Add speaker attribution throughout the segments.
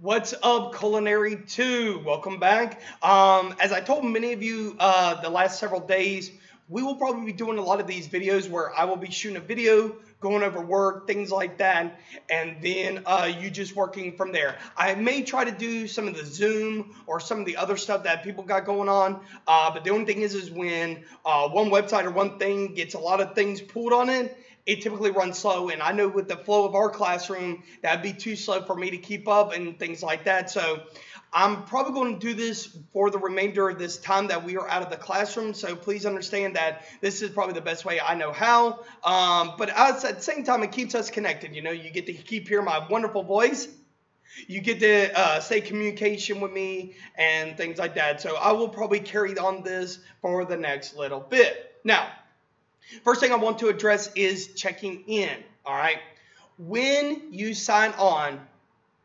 Speaker 1: What's up, Culinary 2? Welcome back. Um, as I told many of you uh, the last several days, we will probably be doing a lot of these videos where I will be shooting a video, going over work, things like that, and then uh, you just working from there. I may try to do some of the Zoom or some of the other stuff that people got going on, uh, but the only thing is, is when uh, one website or one thing gets a lot of things pulled on it, it typically runs slow. And I know with the flow of our classroom, that'd be too slow for me to keep up and things like that. So I'm probably going to do this for the remainder of this time that we are out of the classroom. So please understand that this is probably the best way I know how. Um, but at the same time, it keeps us connected. You know, you get to keep hearing my wonderful voice. You get to uh, stay communication with me and things like that. So I will probably carry on this for the next little bit. Now, First thing I want to address is checking in. All right. When you sign on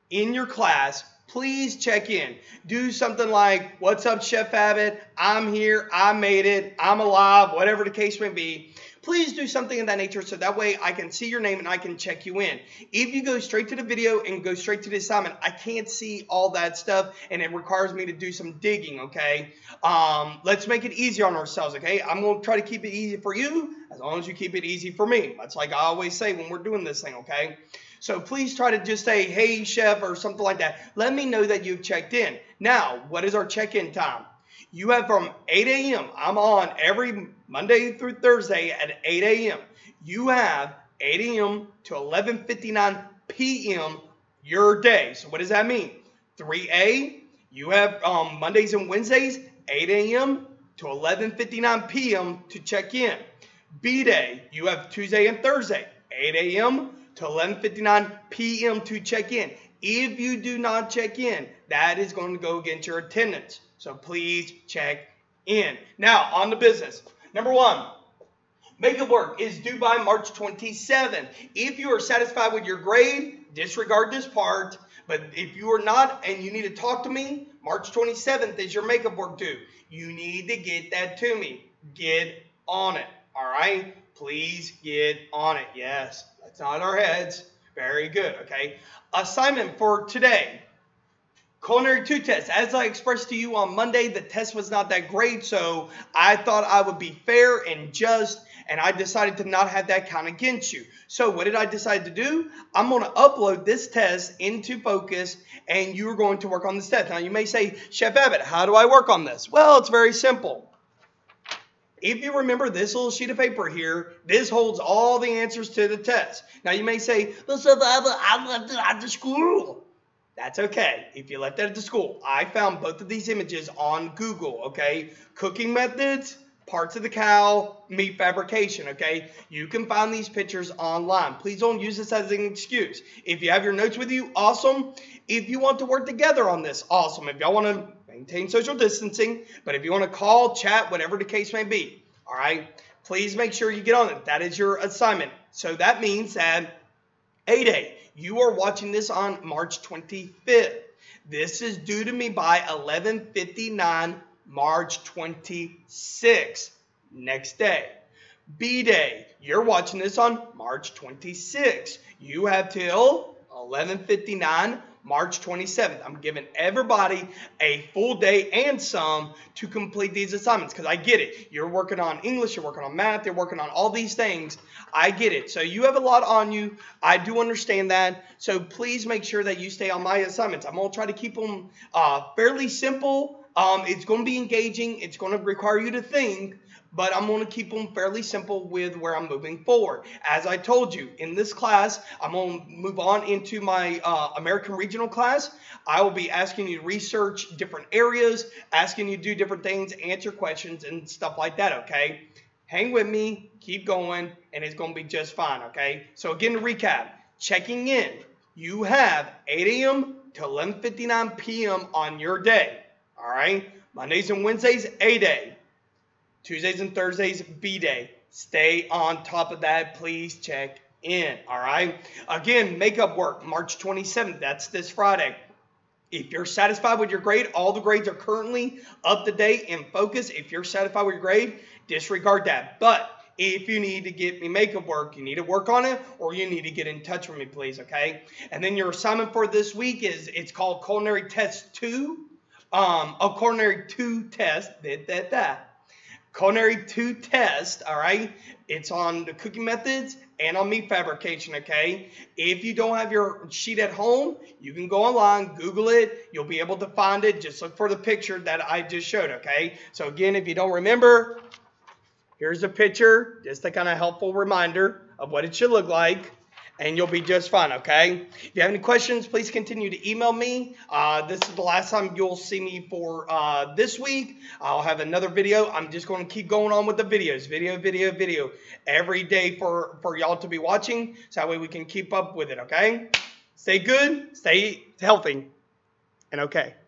Speaker 1: in your class, please check in. Do something like, What's up, Chef Abbott? I'm here. I made it. I'm alive, whatever the case may be please do something of that nature so that way I can see your name and I can check you in. If you go straight to the video and go straight to the assignment, I can't see all that stuff and it requires me to do some digging, okay? Um, let's make it easy on ourselves, okay? I'm going to try to keep it easy for you as long as you keep it easy for me. That's like I always say when we're doing this thing, okay? So please try to just say, hey, chef, or something like that. Let me know that you've checked in. Now, what is our check in time? You have from 8 a.m. I'm on every Monday through Thursday at 8 a.m. You have 8 a.m. to 11:59 p.m. your day. So what does that mean? 3A, you have um, Mondays and Wednesdays 8 a.m. to 11:59 p.m. to check in. B day, you have Tuesday and Thursday 8 a.m. to 11:59 p.m. to check in. If you do not check in, that is going to go against your attendance. So please check in. Now, on the business. Number one, makeup work is due by March 27th. If you are satisfied with your grade, disregard this part. But if you are not and you need to talk to me, March 27th is your makeup work due. You need to get that to me. Get on it. All right? Please get on it. Yes, let's nod our heads. Very good. Okay. Assignment for today Culinary 2 test. As I expressed to you on Monday, the test was not that great, so I thought I would be fair and just, and I decided to not have that count against you. So what did I decide to do? I'm going to upload this test into Focus, and you're going to work on this test. Now, you may say, Chef Abbott, how do I work on this? Well, it's very simple. If you remember this little sheet of paper here, this holds all the answers to the test. Now, you may say, well, Chef Abbott, I left it at the school. That's okay. If you left that at the school, I found both of these images on Google, okay? Cooking methods, parts of the cow, meat fabrication, okay? You can find these pictures online. Please don't use this as an excuse. If you have your notes with you, awesome. If you want to work together on this, awesome. If y'all want to maintain social distancing, but if you want to call, chat, whatever the case may be, all right? Please make sure you get on it. That is your assignment. So that means that A-Day, you are watching this on March 25th. This is due to me by 11:59 March 26th. Next day. B day. You're watching this on March 26th. You have till 11:59 March 27th. I'm giving everybody a full day and some to complete these assignments because I get it. You're working on English, you're working on math, you're working on all these things. I get it. So you have a lot on you. I do understand that. So please make sure that you stay on my assignments. I'm going to try to keep them uh, fairly simple. Um, it's going to be engaging. It's going to require you to think but I'm going to keep them fairly simple with where I'm moving forward. As I told you, in this class, I'm going to move on into my uh, American Regional class. I will be asking you to research different areas, asking you to do different things, answer questions, and stuff like that, okay? Hang with me, keep going, and it's going to be just fine, okay? So again, to recap, checking in, you have 8 a.m. to 11.59 p.m. on your day, all right? Mondays and Wednesdays, A-Day. Tuesdays and Thursdays, B Day. Stay on top of that. Please check in. All right. Again, makeup work, March 27th. That's this Friday. If you're satisfied with your grade, all the grades are currently up to date and focus. If you're satisfied with your grade, disregard that. But if you need to get me makeup work, you need to work on it, or you need to get in touch with me, please, okay? And then your assignment for this week is it's called Culinary Test 2. Um, a Culinary 2 test, that, that, that. Culinary 2 test, all right? It's on the cooking methods and on meat fabrication, okay? If you don't have your sheet at home, you can go online, Google it. You'll be able to find it. Just look for the picture that I just showed, okay? So again, if you don't remember, here's a picture, just a kind of helpful reminder of what it should look like and you'll be just fine, okay? If you have any questions, please continue to email me. Uh, this is the last time you'll see me for uh, this week. I'll have another video. I'm just going to keep going on with the videos, video, video, video, every day for, for y'all to be watching, so that way we can keep up with it, okay? Stay good, stay healthy, and okay.